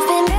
I've been